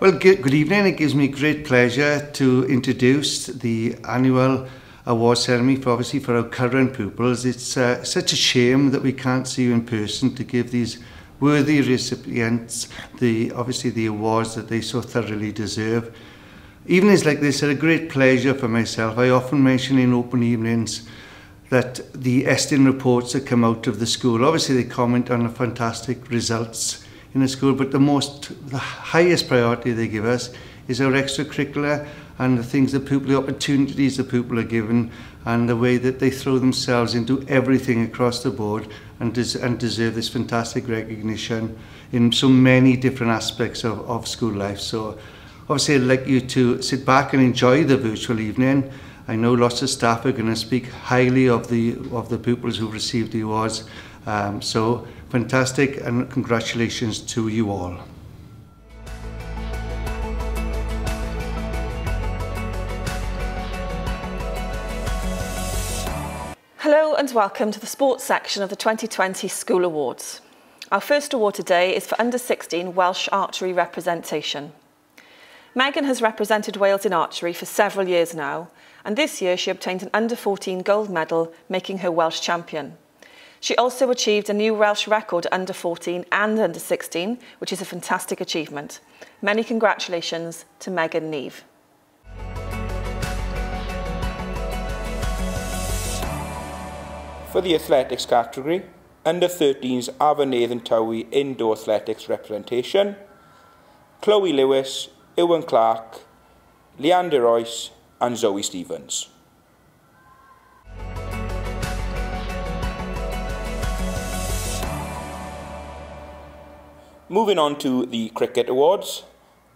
Well, good evening. It gives me great pleasure to introduce the annual award ceremony for obviously for our current pupils. It's uh, such a shame that we can't see you in person to give these worthy recipients the obviously the awards that they so thoroughly deserve. Evenings like this are a great pleasure for myself. I often mention in open evenings that the Estin reports that come out of the school, obviously they comment on the fantastic results in a school, but the most, the highest priority they give us is our extracurricular and the things that people, the opportunities that people are given and the way that they throw themselves into everything across the board and, des and deserve this fantastic recognition in so many different aspects of, of school life. So obviously I'd like you to sit back and enjoy the virtual evening. I know lots of staff are going to speak highly of the, of the pupils who've received the awards. Um, so fantastic and congratulations to you all. Hello and welcome to the sports section of the 2020 School Awards. Our first award today is for under 16 Welsh archery representation. Megan has represented Wales in archery for several years now, and this year she obtained an under 14 gold medal, making her Welsh champion. She also achieved a new Welsh record under 14 and under 16, which is a fantastic achievement. Many congratulations to Megan Neve. For the athletics category, under 13's Afan Nedd and Tawe indoor athletics representation, Chloe Lewis, Ewan Clark, Leander Royce and Zoe Stevens. Moving on to the Cricket Awards.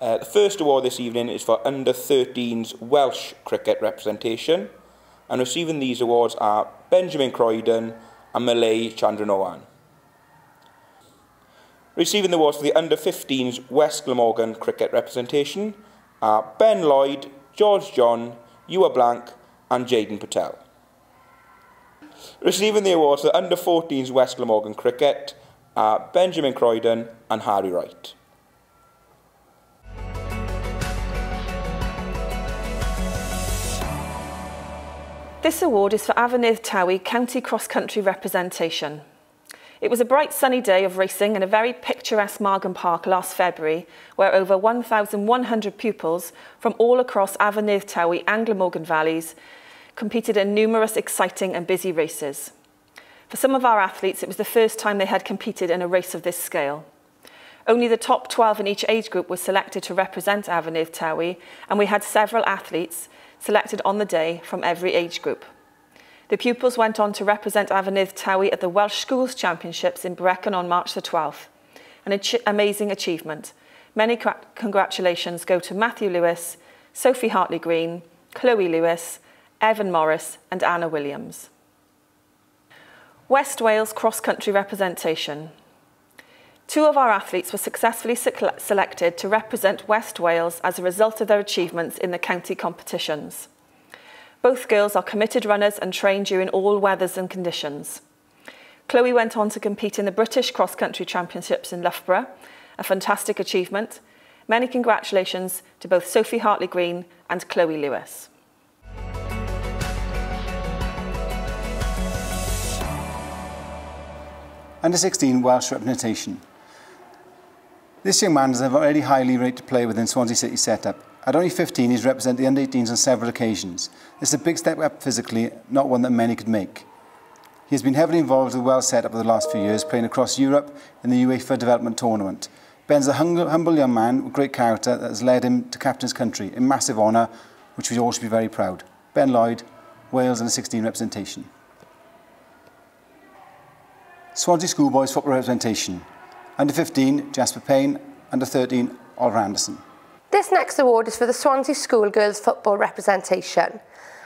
Uh, the first award this evening is for Under 13's Welsh cricket representation. And receiving these awards are Benjamin Croydon and Malay Chandranowan. Receiving the awards for the Under 15's West Glamorgan cricket representation are Ben Lloyd, George John, Ewa Blank, and Jaden Patel. Receiving the awards for the Under 14's West Glamorgan cricket are Benjamin Croydon and Harry Wright. This award is for Afan Nedd Tawe County Cross Country representation. It was a bright sunny day of racing in a very picturesque Margam Park last February, where over 1,100 pupils from all across Afan Nedd Tawe and Glamorgan Valleys competed in numerous exciting and busy races. For some of our athletes, it was the first time they had competed in a race of this scale. Only the top 12 in each age group were selected to represent Afan Nedd Tawe, and we had several athletes selected on the day from every age group. The pupils went on to represent Afan Nedd Tawe at the Welsh Schools Championships in Brecon on March the 12th. An ach amazing achievement. Many congratulations go to Matthew Lewis, Sophie Hartley Green, Chloe Lewis, Evan Morris and Anna Williams. West Wales cross-country representation. Two of our athletes were successfully selected to represent West Wales as a result of their achievements in the county competitions. Both girls are committed runners and train during all weathers and conditions. Chloe went on to compete in the British Cross Country Championships in Loughborough, a fantastic achievement. Many congratulations to both Sophie Hartley Green and Chloe Lewis. Under 16 Welsh representation. This young man is already highly rated to play within Swansea City setup. At only 15, he's represented the under-18s on several occasions. This is a big step up physically, not one that many could make. He has been heavily involved with the Welsh setup over the last few years, playing across Europe in the UEFA Development Tournament. Ben's a humble young man with great character that has led him to captain his country in massive honour, which we all should be very proud. Ben Lloyd, Wales under 16 representation. Swansea Schoolboys football representation. Under 15, Jasper Payne. Under 13, Oliver Anderson. This next award is for the Swansea Schoolgirls football representation.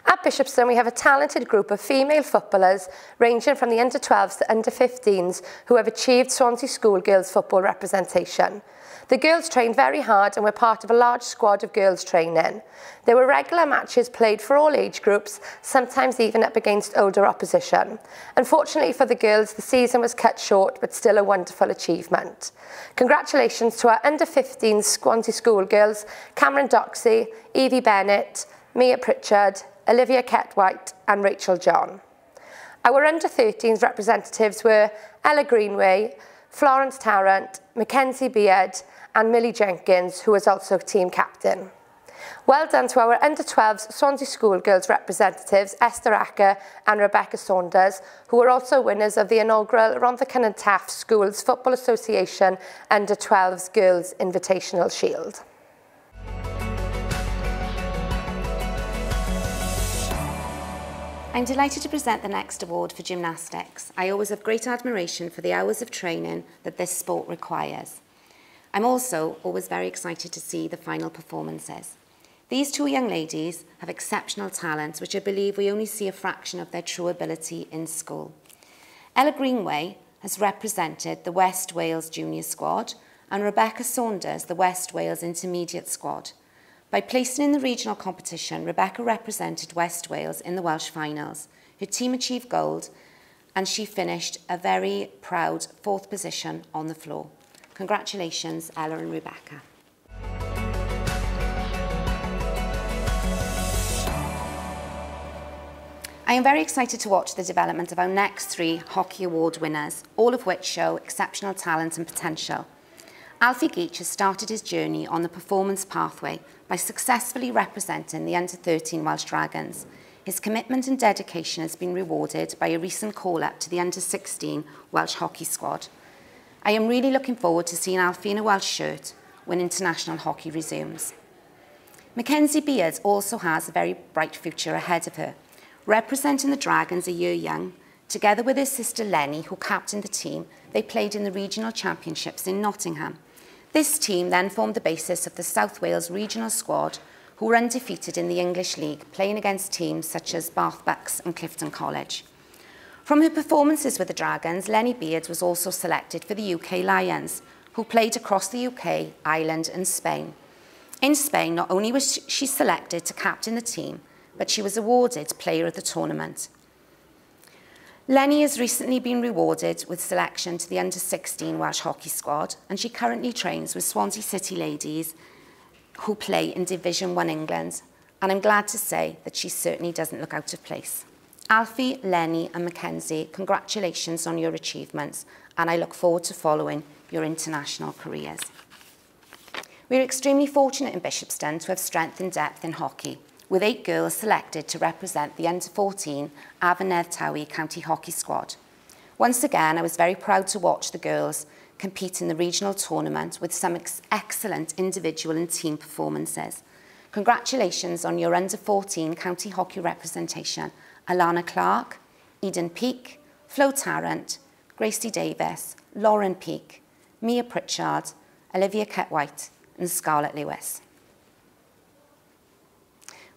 At Bishopston, we have a talented group of female footballers ranging from the under-12s to under-15s who have achieved Swansea Schoolgirls football representation. The girls trained very hard and were part of a large squad of girls training. There were regular matches played for all age groups, sometimes even up against older opposition. Unfortunately for the girls, the season was cut short, but still a wonderful achievement. Congratulations to our under-15 Swansea schoolgirls, Cameron Doxey, Evie Bennett, Mia Pritchard, Olivia Ketwhite and Rachel John. Our under-13s representatives were Ella Greenway, Florence Tarrant, Mackenzie Beard and Millie Jenkins, who was also team captain. Well done to our under-12s Swansea Schoolgirls representatives Esther Acker and Rebecca Saunders, who were also winners of the inaugural Rhondda Cynon Taf Schools Football Association Under-12s Girls Invitational Shield. I'm delighted to present the next award for gymnastics. I always have great admiration for the hours of training that this sport requires. I'm also always very excited to see the final performances. These two young ladies have exceptional talents, which I believe we only see a fraction of their true ability in school. Ella Greenway has represented the West Wales junior squad and Rebecca Saunders, the West Wales intermediate squad. By placing in the regional competition, Rebecca represented West Wales in the Welsh finals. Her team achieved gold and she finished a very proud fourth position on the floor. Congratulations, Ella and Rebecca. I am very excited to watch the development of our next three Hockey Award winners, all of which show exceptional talent and potential. Alfie Geach has started his journey on the performance pathway by successfully representing the under-13 Welsh Dragons. His commitment and dedication has been rewarded by a recent call-up to the under-16 Welsh hockey squad. I am really looking forward to seeing Alfie in a Welsh shirt when international hockey resumes. Mackenzie Beard also has a very bright future ahead of her. Representing the Dragons a year young, together with her sister Lenny, who captained the team, they played in the regional championships in Nottingham. This team then formed the basis of the South Wales regional squad, who were undefeated in the English League, playing against teams such as Bath Bucs and Clifton College. From her performances with the Dragons, Lenny Beards was also selected for the UK Lions, who played across the UK, Ireland and Spain. In Spain, not only was she selected to captain the team, but she was awarded Player of the Tournament. Lenny has recently been rewarded with selection to the under-16 Welsh hockey squad and she currently trains with Swansea City ladies who play in Division 1 England and I'm glad to say that she certainly doesn't look out of place. Alfie, Lenny and Mackenzie, congratulations on your achievements and I look forward to following your international careers. We're extremely fortunate in Bishopston to have strength and depth in hockey with eight girls selected to represent the under-14 Afan Nedd Tawe County Hockey Squad. Once again, I was very proud to watch the girls compete in the regional tournament with some ex excellent individual and team performances. Congratulations on your under-14 county hockey representation, Alana Clark, Eden Peak, Flo Tarrant, Gracie Davis, Lauren Peak, Mia Pritchard, Olivia Ketwhite and Scarlett Lewis.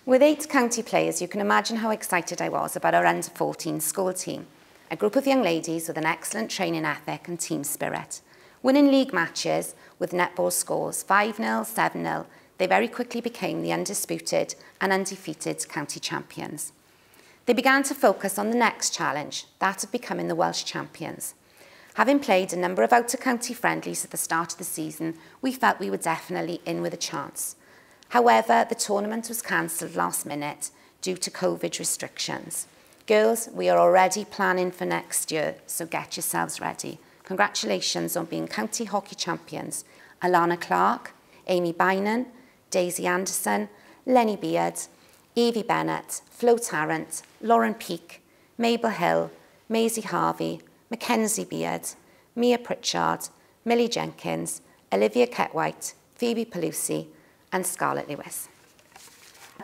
With eight county players, you can imagine how excited I was about our under-14 school team, a group of young ladies with an excellent training ethic and team spirit. Winning league matches with netball scores 5-0, 7-0, they very quickly became the undisputed and undefeated county champions. They began to focus on the next challenge, that of becoming the Welsh champions. Having played a number of out-of-county friendlies at the start of the season, we felt we were definitely in with a chance. However, the tournament was cancelled last minute due to COVID restrictions. Girls, we are already planning for next year, so get yourselves ready. Congratulations on being county hockey champions. Alana Clark, Amy Bynan, Daisy Anderson, Lenny Beard, Evie Bennett, Flo Tarrant, Lauren Peak, Mabel Hill, Maisie Harvey, Mackenzie Beard, Mia Pritchard, Millie Jenkins, Olivia Ketwhite, Phoebe Pelusi, and Scarlett Lewis.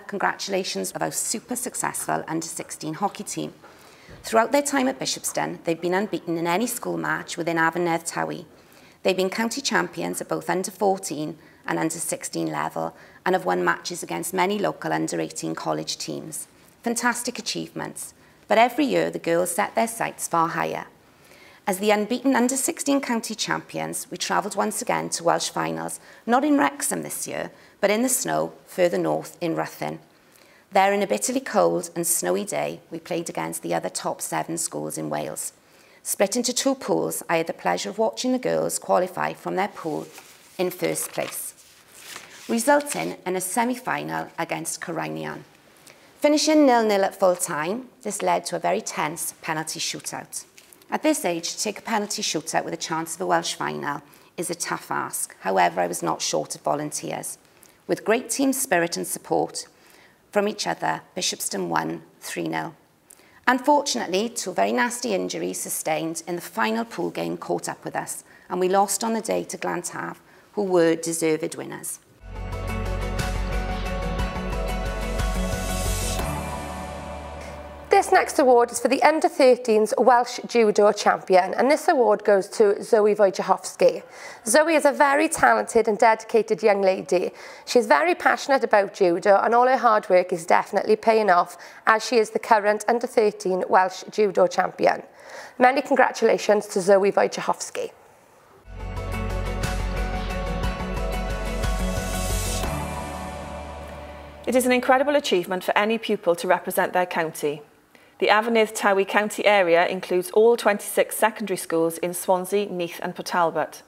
Congratulations of our super successful under-16 hockey team. Throughout their time at Bishopston, they've been unbeaten in any school match within Afan Nedd Tawe. They've been county champions at both under-14 and under-16 level and have won matches against many local under-18 college teams. Fantastic achievements, but every year the girls set their sights far higher. As the unbeaten under-16 county champions, we travelled once again to Welsh finals, not in Wrexham this year, but in the snow further north in Ruthin. There, in a bitterly cold and snowy day, we played against the other top seven schools in Wales. Split into two pools, I had the pleasure of watching the girls qualify from their pool in first place, resulting in a semi-final against Corinian. Finishing nil-nil at full time, this led to a very tense penalty shootout. At this age, to take a penalty shootout with a chance of a Welsh final is a tough ask. However, I was not short of volunteers. With great team spirit and support from each other, Bishopston won 3-0. Unfortunately, two very nasty injuries sustained in the final pool game caught up with us, and we lost on the day to Glantaf, who were deserved winners. This next award is for the under-13s Welsh Judo Champion, and this award goes to Zoe Wojciechowski. Zoe is a very talented and dedicated young lady. She's very passionate about judo, and all her hard work is definitely paying off, as she is the current under-13 Welsh Judo Champion. Many congratulations to Zoe Wojciechowski. It is an incredible achievement for any pupil to represent their county. The Afan Nedd Tawe County area includes all 26 secondary schools in Swansea, Neath and Port Talbot.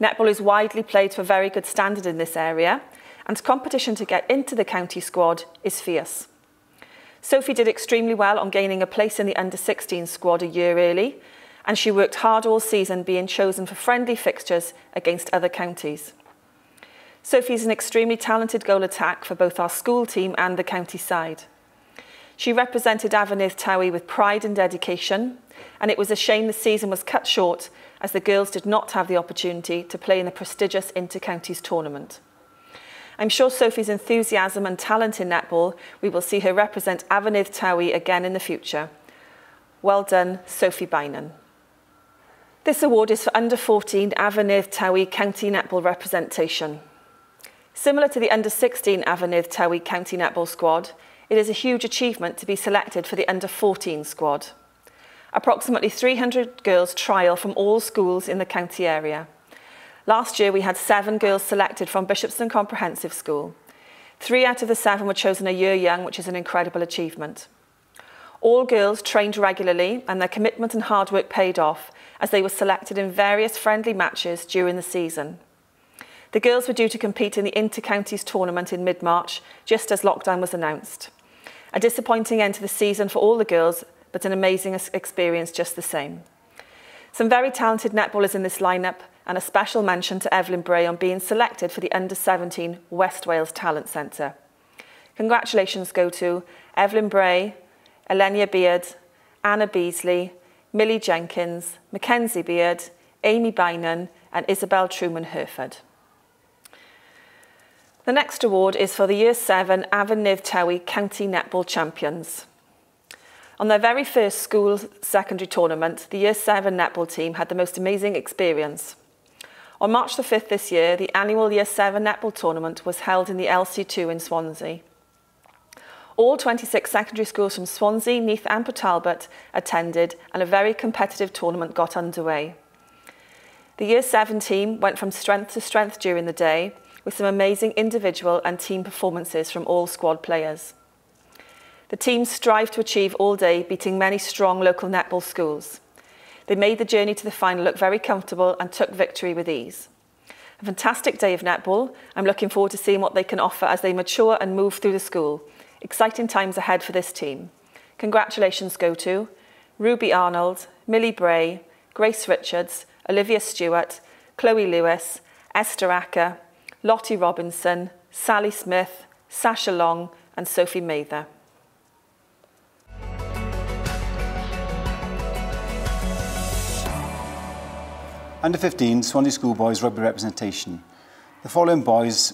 Netball is widely played a very good standard in this area and competition to get into the county squad is fierce. Sophie did extremely well on gaining a place in the under-16 squad a year early and she worked hard all season being chosen for friendly fixtures against other counties. Sophie is an extremely talented goal attack for both our school team and the county side. She represented Afan Nedd Tawe with pride and dedication, and it was a shame the season was cut short as the girls did not have the opportunity to play in the prestigious Inter-Counties tournament. I'm sure Sophie's enthusiasm and talent in netball, we will see her represent Afan Nedd Tawe again in the future. Well done, Sophie Bynan. This award is for under 14 Afan Nedd Tawe County Netball representation. Similar to the under 16 Afan Nedd Tawe County Netball squad, it is a huge achievement to be selected for the under-14 squad. Approximately 300 girls trial from all schools in the county area. Last year we had seven girls selected from Bishopston Comprehensive School. Three out of the seven were chosen a year young, which is an incredible achievement. All girls trained regularly and their commitment and hard work paid off as they were selected in various friendly matches during the season. The girls were due to compete in the Inter-Counties tournament in mid-March, just as lockdown was announced. A disappointing end to the season for all the girls, but an amazing experience just the same. Some very talented netballers in this lineup and a special mention to Evelyn Bray on being selected for the Under-17 West Wales Talent Centre. Congratulations go to Evelyn Bray, Elenia Beard, Anna Beasley, Millie Jenkins, Mackenzie Beard, Amy Bynan and Isabel Truman Herford. The next award is for the Year 7 Afan Nedd Tawe County Netball Champions. On their very first school secondary tournament, the Year 7 netball team had the most amazing experience. On March the 5th this year, the annual Year 7 netball tournament was held in the LC2 in Swansea. All 26 secondary schools from Swansea, Neath and Port Talbot attended and a very competitive tournament got underway. The Year 7 team went from strength to strength during the day with some amazing individual and team performances from all squad players. The team strived to achieve all day, beating many strong local netball schools. They made the journey to the final look very comfortable and took victory with ease. A fantastic day of netball. I'm looking forward to seeing what they can offer as they mature and move through the school. Exciting times ahead for this team. Congratulations go to Ruby Arnold, Millie Bray, Grace Richards, Olivia Stewart, Chloe Lewis, Esther Acker, Lottie Robinson, Sally Smith, Sasha Long and Sophie Mather. Under 15, Swansea Schoolboys rugby representation. The following boys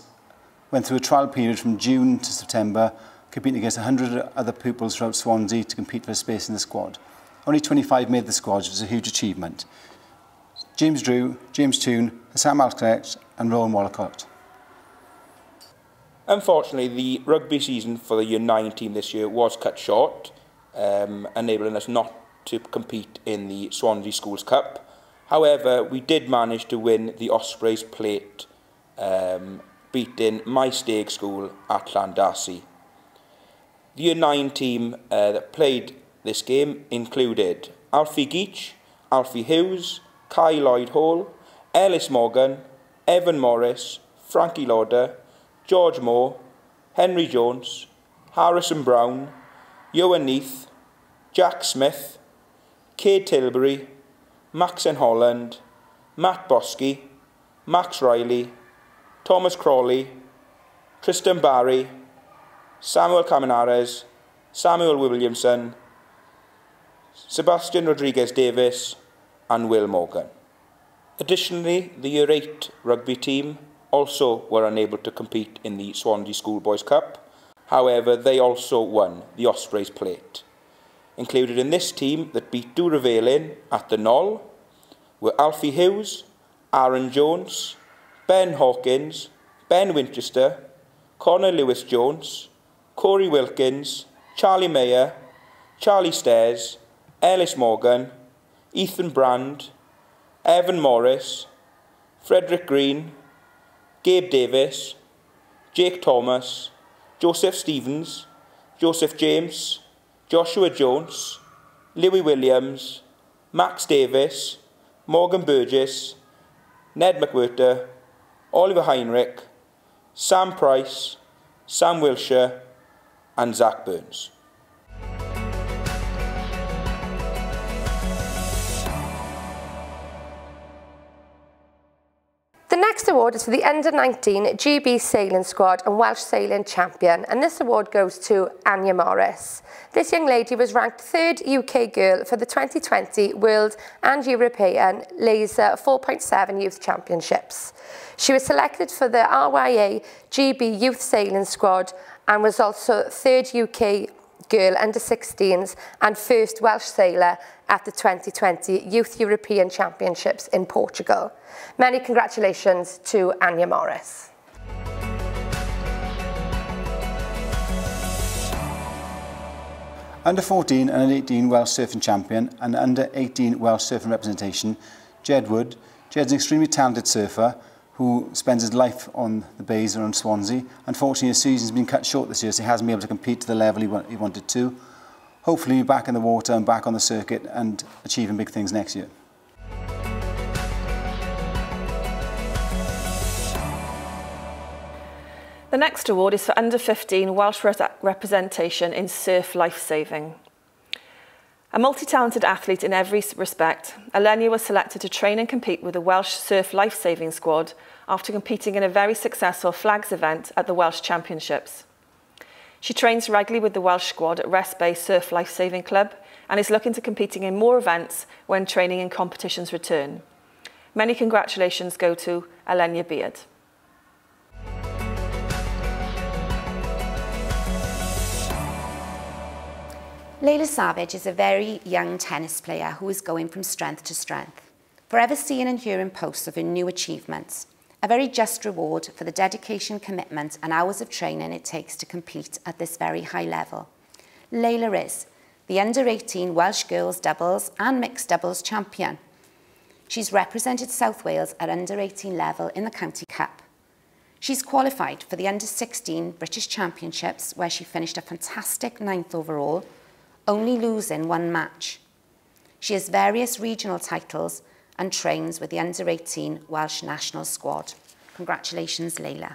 went through a trial period from June to September, competing against 100 other pupils throughout Swansea to compete for a space in the squad. Only 25 made the squad, which was a huge achievement. James Drew, James Toon, Sam Alcott and Rowan Wallacott. Unfortunately, the rugby season for the Year 9 team this year was cut short, um, enabling us not to compete in the Swansea Schools Cup. However, we did manage to win the Ospreys plate, um, beating my stag school at Llandasi. The Year 9 team uh, that played this game included Alfie Geach, Alfie Hughes, Kai Lloyd Hall, Ellis Morgan, Evan Morris, Frankie Lauder, George Moore, Henry Jones, Harrison Brown, Ewan Neath, Jack Smith, Cade Tilbury, Max Holland, Matt Bosky, Max Riley, Thomas Crawley, Tristan Barry, Samuel Caminares, Samuel Williamson, Sebastian Rodriguez Davis and Will Morgan. Additionally, the Year 8 rugby team also were unable to compete in the Swansea Schoolboys Cup. However, they also won the Ospreys Plate. Included in this team that beat Dŵr-y-Felin at the Gnoll were Alfie Hughes, Aaron Jones, Ben Hawkins, Ben Winchester, Connor Lewis Jones, Corey Wilkins, Charlie Mayer, Charlie Stairs, Ellis Morgan, Ethan Brand, Evan Morris, Frederick Green, Gabe Davis, Jake Thomas, Joseph Stevens, Joseph James, Joshua Jones, Louis Williams, Max Davis, Morgan Burgess, Ned McWhirter, Oliver Heinrich, Sam Price, Sam Wilshire and Zach Burns. Award is for the Under-19 GB Sailing Squad and Welsh Sailing Champion, and this award goes to Anya Morris. This young lady was ranked third UK girl for the 2020 World and European Laser 4.7 Youth Championships. She was selected for the RYA GB Youth Sailing Squad and was also third UK girl under 16s and first Welsh sailor at the 2020 Youth European Championships in Portugal. Many congratulations to Anya Morris. Under 14 and under 18 Welsh surfing champion and under 18 Welsh surfing representation, Jed Wood. Jed's an extremely talented surfer who spends his life on the bays around Swansea. Unfortunately, his season's been cut short this year, so he hasn't been able to compete to the level he, he wanted to. Hopefully, he'll be back in the water and back on the circuit and achieving big things next year. The next award is for under 15 Welsh representation in surf lifesaving. A multi-talented athlete in every respect, Elenia was selected to train and compete with the Welsh Surf Lifesaving Squad after competing in a very successful flags event at the Welsh Championships. She trains regularly with the Welsh squad at Rest Bay Surf Lifesaving Club and is looking to competing in more events when training and competitions return. Many congratulations go to Elenia Beard. Layla Savage is a very young tennis player who is going from strength to strength, forever seeing and hearing posts of her new achievements, a very just reward for the dedication, commitment and hours of training it takes to compete at this very high level. Layla is the under-18 Welsh girls doubles and mixed doubles champion. She's represented South Wales at under-18 level in the County Cup. She's qualified for the under-16 British Championships where she finished a fantastic ninth overall only losing one match. She has various regional titles and trains with the under-18 Welsh national squad. Congratulations, Layla.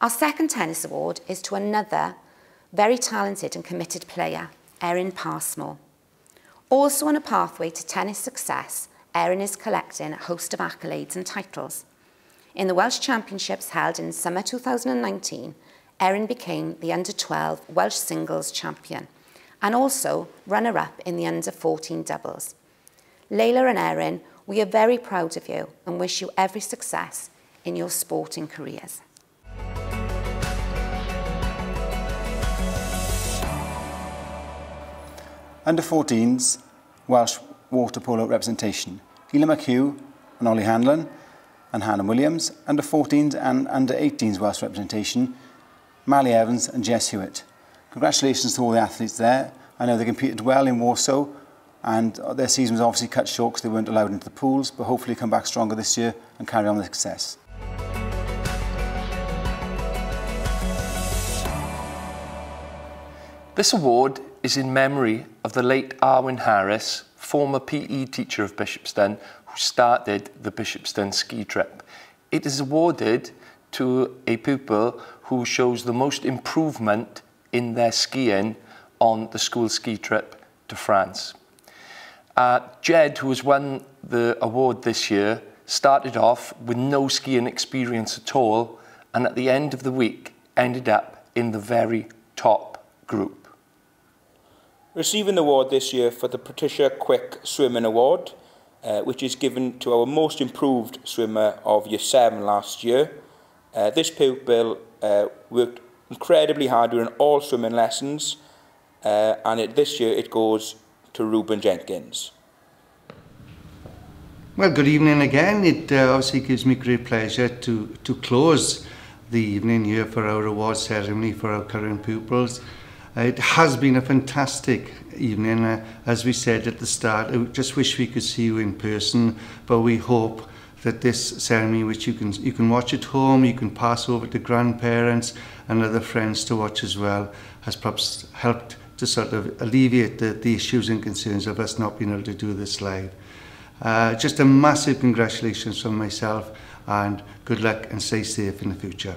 Our second tennis award is to another very talented and committed player, Erin Passmore. Also on a pathway to tennis success, Erin is collecting a host of accolades and titles. In the Welsh Championships held in summer 2019, Erin became the under-12 Welsh singles champion and also runner-up in the under-14 doubles. Layla and Erin, we are very proud of you and wish you every success in your sporting careers. Under 14s, Welsh water polo representation. Hila McHugh and Ollie Hanlon and Hannah Williams. Under 14s and under 18s Welsh representation, Mally Evans and Jess Hewitt. Congratulations to all the athletes there. I know they competed well in Warsaw and their season was obviously cut short because they weren't allowed into the pools, but hopefully come back stronger this year and carry on the success. This award is in memory of the late Arwyn Harris, former PE teacher of Bishopston, who started the Bishopston ski trip. It is awarded to a pupil who shows the most improvement in their skiing on the school ski trip to France. Uh, Jed, who has won the award this year, started off with no skiing experience at all and at the end of the week ended up in the very top group. Receiving the award this year for the Patricia Quick Swimming Award, uh, which is given to our most improved swimmer of year 7 last year. Uh, this pupil uh, worked incredibly hard during all swimming lessons uh, and it, this year it goes to Ruben Jenkins. Well, good evening again. It uh, obviously gives me great pleasure to, to close the evening here for our award ceremony for our current pupils. Uh, it has been a fantastic evening. Uh, as we said at the start, I just wish we could see you in person, but we hope that this ceremony, which you can, you can watch at home, you can pass over to grandparents and other friends to watch as well, has perhaps helped to sort of alleviate the, the issues and concerns of us not being able to do this live. Uh, just a massive congratulations from myself and good luck and stay safe in the future.